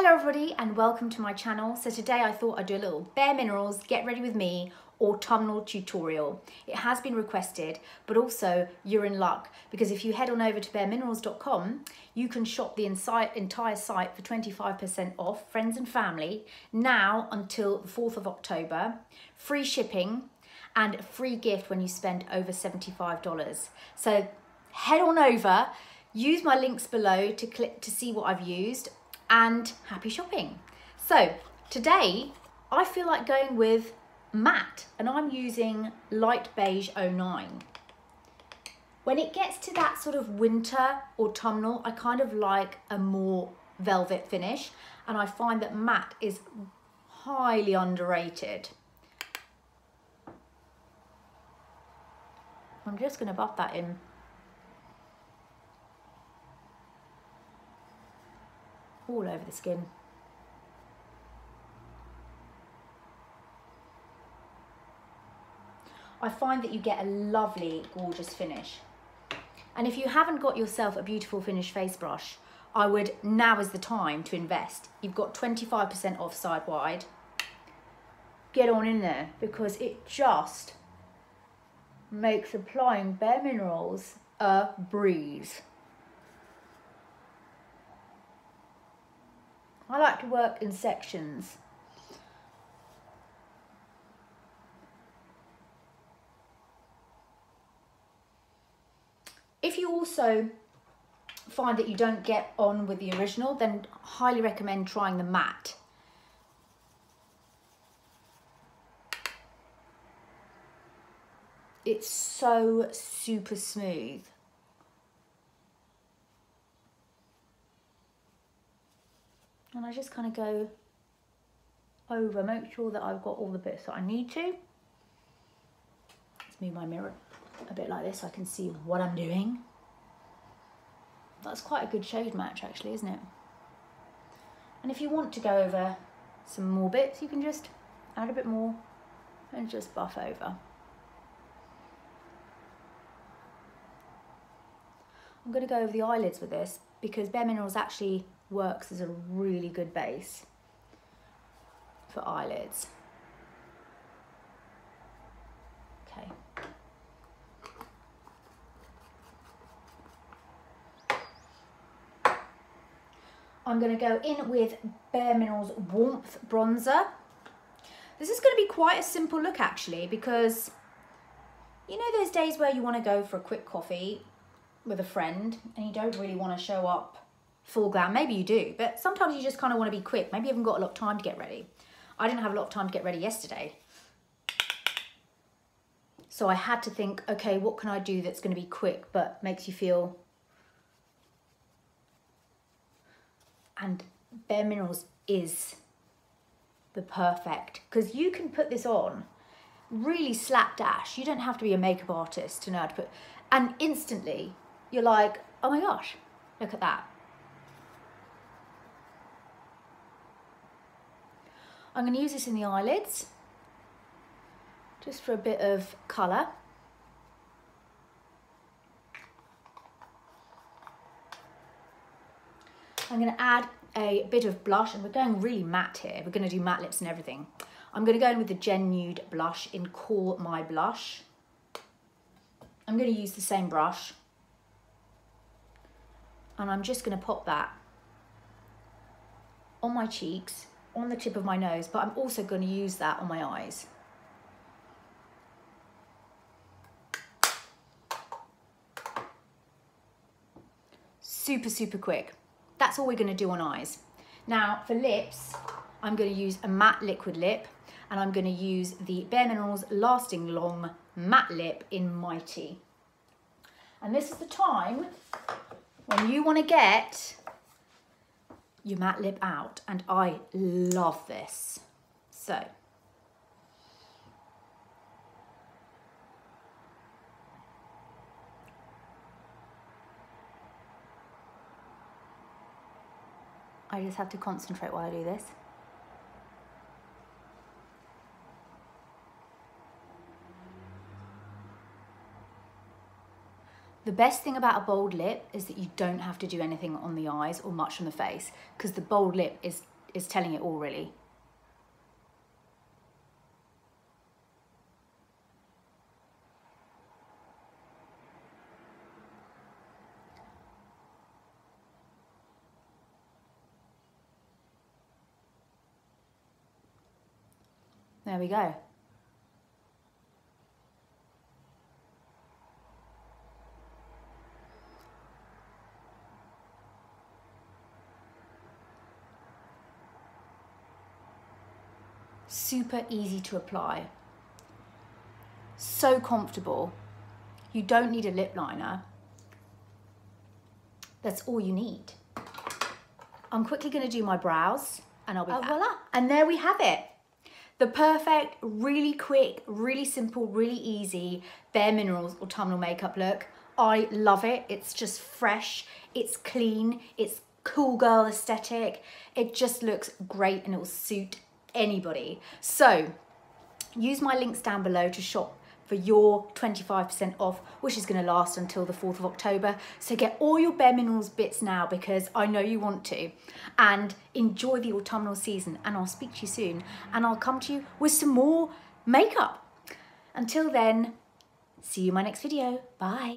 Hello everybody and welcome to my channel. So today I thought I'd do a little Bare Minerals Get Ready With Me autumnal tutorial. It has been requested, but also you're in luck because if you head on over to bareminerals.com, you can shop the entire site for 25% off, friends and family, now until the 4th of October, free shipping and a free gift when you spend over $75. So head on over, use my links below to click to see what I've used and happy shopping. So today I feel like going with matte and I'm using light beige 09. When it gets to that sort of winter autumnal, I kind of like a more velvet finish and I find that matte is highly underrated. I'm just going to buff that in all over the skin. I find that you get a lovely, gorgeous finish. And if you haven't got yourself a beautiful finish face brush, I would, now is the time to invest. You've got 25% off side wide. Get on in there because it just makes applying Bare Minerals a breeze. I like to work in sections. If you also find that you don't get on with the original, then highly recommend trying the matte. It's so super smooth. And I just kind of go over, make sure that I've got all the bits that I need to. Let's move my mirror a bit like this so I can see what I'm doing. That's quite a good shade match actually, isn't it? And if you want to go over some more bits, you can just add a bit more and just buff over. I'm going to go over the eyelids with this because Bare Minerals actually works as a really good base for eyelids. Okay. I'm going to go in with Bare Minerals Warmth Bronzer. This is going to be quite a simple look actually because you know those days where you want to go for a quick coffee with a friend and you don't really want to show up full glam. Maybe you do, but sometimes you just kind of want to be quick. Maybe you haven't got a lot of time to get ready. I didn't have a lot of time to get ready yesterday. So I had to think, okay, what can I do that's going to be quick but makes you feel... And Bare Minerals is the perfect, because you can put this on really slapdash. You don't have to be a makeup artist to know how to put... And instantly, you're like, oh my gosh, look at that. I'm going to use this in the eyelids, just for a bit of colour. I'm going to add a bit of blush, and we're going really matte here. We're going to do matte lips and everything. I'm going to go in with the Gen Nude blush in Call My Blush. I'm going to use the same brush. And I'm just going to pop that on my cheeks on the tip of my nose, but I'm also going to use that on my eyes. Super, super quick. That's all we're going to do on eyes. Now for lips, I'm going to use a matte liquid lip and I'm going to use the Bare Minerals Lasting Long Matte Lip in Mighty. And this is the time when you want to get your matte lip out and I love this. So I just have to concentrate while I do this. The best thing about a bold lip is that you don't have to do anything on the eyes or much on the face because the bold lip is, is telling it all really. There we go. Super easy to apply. So comfortable. You don't need a lip liner. That's all you need. I'm quickly gonna do my brows and I'll be oh, back. voila. And there we have it. The perfect, really quick, really simple, really easy Bare Minerals autumnal makeup look. I love it. It's just fresh, it's clean, it's cool girl aesthetic. It just looks great and it will suit anybody. So use my links down below to shop for your 25% off, which is gonna last until the 4th of October. So get all your Bare Minerals bits now because I know you want to. And enjoy the autumnal season and I'll speak to you soon. And I'll come to you with some more makeup. Until then, see you in my next video. Bye.